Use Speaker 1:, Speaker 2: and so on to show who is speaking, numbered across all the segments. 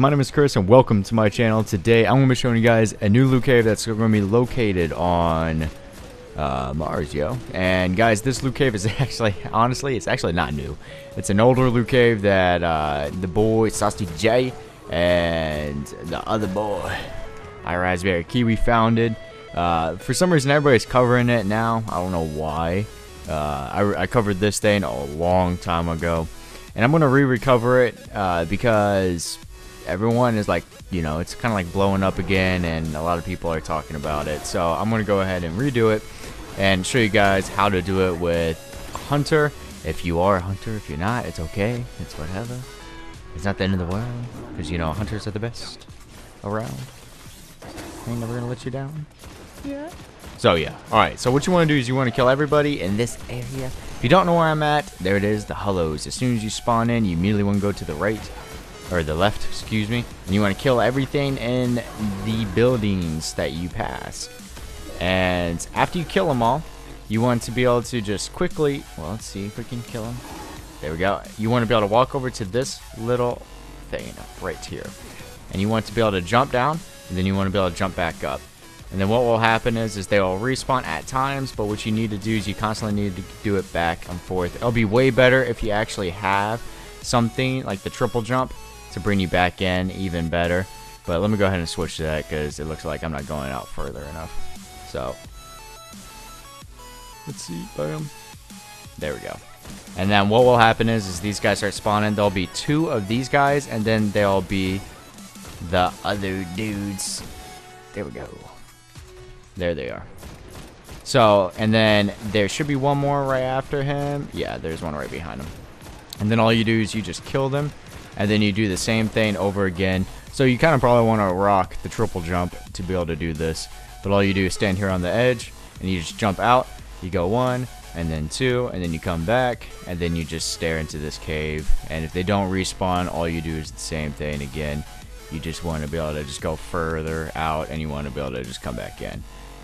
Speaker 1: My name is Chris and welcome to my channel. Today I'm going to be showing you guys a new loot cave that's going to be located on uh, Mars, yo. And guys, this loot cave is actually, honestly, it's actually not new. It's an older loot cave that uh, the boy Saucy J and the other boy, iRaspberry Kiwi founded. Uh, for some reason, everybody's covering it now. I don't know why. Uh, I, I covered this thing a long time ago. And I'm going to re-recover it uh, because everyone is like, you know, it's kind of like blowing up again, and a lot of people are talking about it. So I'm going to go ahead and redo it and show you guys how to do it with Hunter. If you are a Hunter, if you're not, it's okay. It's whatever. It's not the end of the world, because, you know, Hunters are the best around. Ain't never going to let you down. Yeah. So yeah, alright, so what you want to do is you want to kill everybody in this area. If you don't know where I'm at, there it is, the hollows. As soon as you spawn in, you immediately want to go to the right or the left, excuse me, and you want to kill everything in the buildings that you pass. And after you kill them all, you want to be able to just quickly, well, let's see if we can kill them. There we go. You want to be able to walk over to this little thing right here. And you want to be able to jump down, and then you want to be able to jump back up. And then what will happen is, is they will respawn at times, but what you need to do is you constantly need to do it back and forth. It'll be way better if you actually have something like the triple jump to bring you back in even better. But let me go ahead and switch to that because it looks like I'm not going out further enough. So, let's see, bam. There we go. And then what will happen is, is these guys start spawning. There'll be two of these guys, and then there'll be the other dudes. There we go. There they are. So, and then there should be one more right after him. Yeah, there's one right behind him. And then all you do is you just kill them and then you do the same thing over again. So you kind of probably want to rock the triple jump to be able to do this. But all you do is stand here on the edge, and you just jump out. You go one, and then two, and then you come back, and then you just stare into this cave. And if they don't respawn, all you do is the same thing again. You just want to be able to just go further out, and you want to be able to just come back in.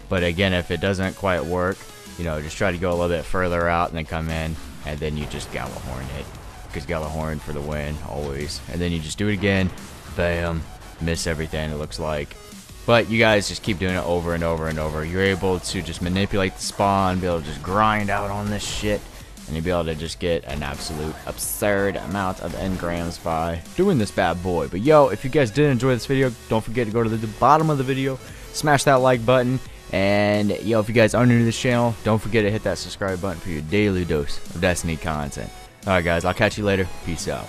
Speaker 1: But again, if it doesn't quite work, you know, just try to go a little bit further out and then come in, and then you just Gjallarhorn it. Because Gjallarhorn for the win, always. And then you just do it again. Bam. Miss everything, it looks like. But you guys just keep doing it over and over and over. You're able to just manipulate the spawn, be able to just grind out on this shit. And you'll be able to just get an absolute absurd amount of engrams by doing this bad boy. But yo, if you guys did enjoy this video, don't forget to go to the bottom of the video, smash that like button, and yo, if you guys are new to this channel, don't forget to hit that subscribe button for your daily dose of Destiny content. Alright guys, I'll catch you later. Peace out.